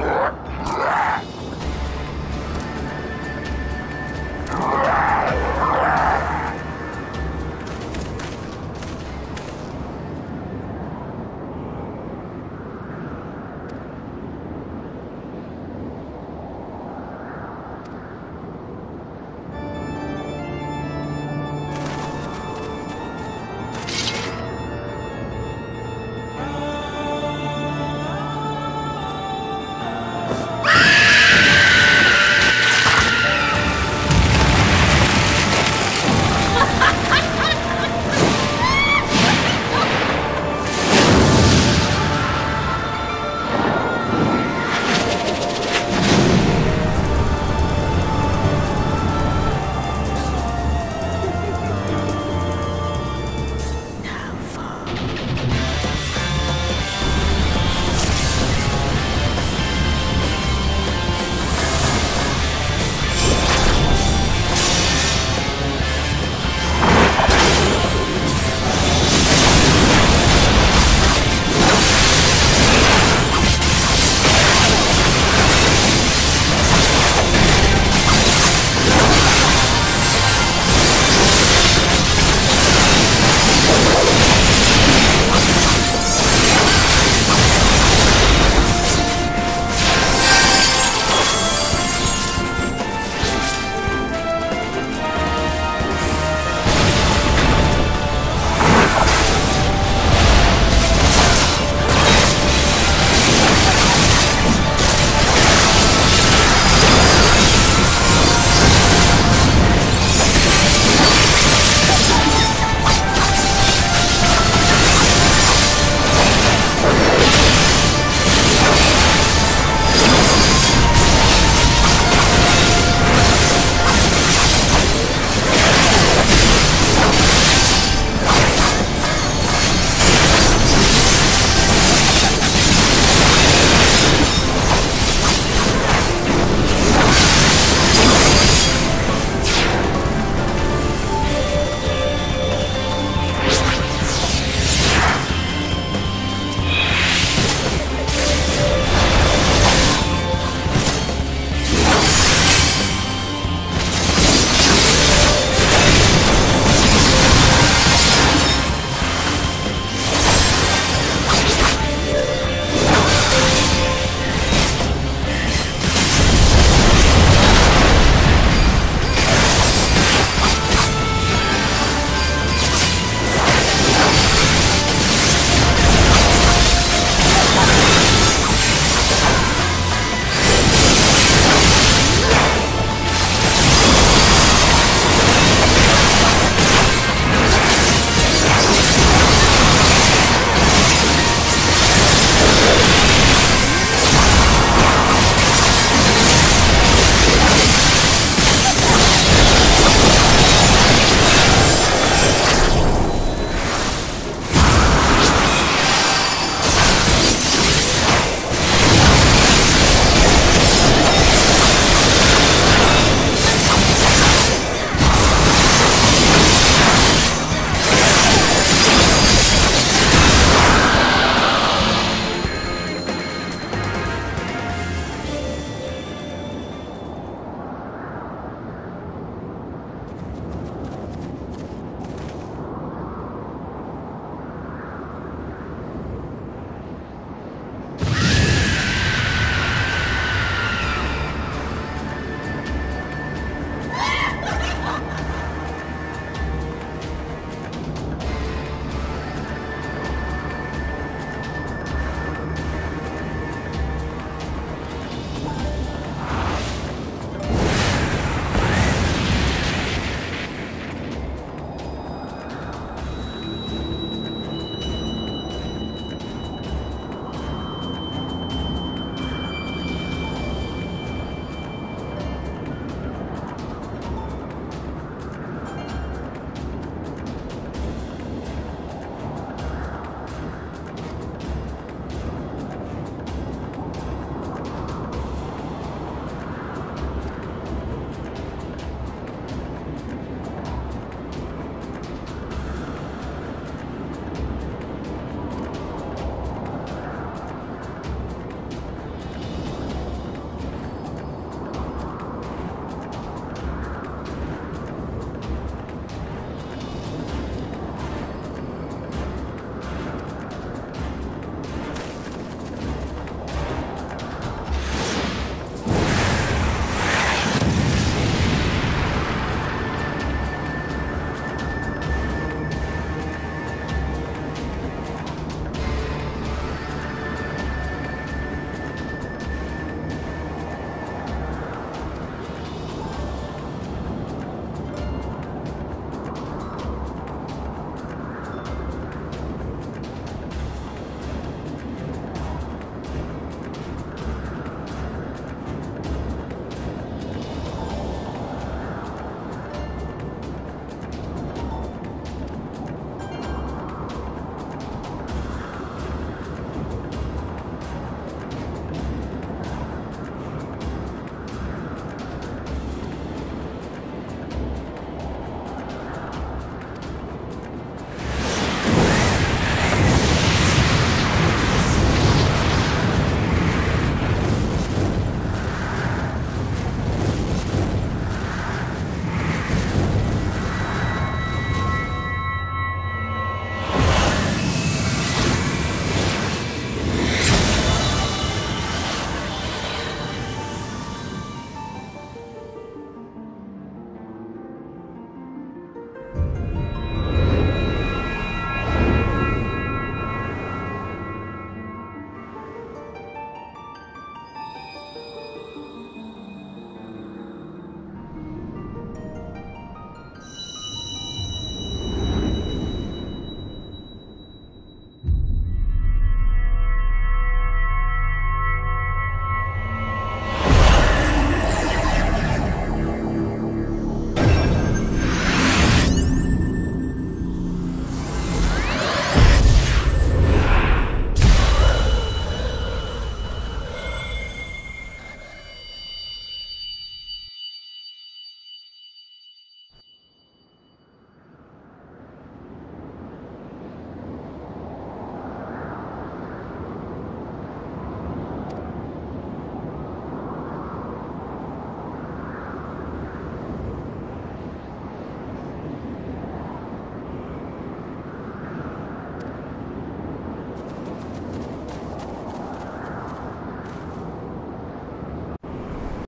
Huh?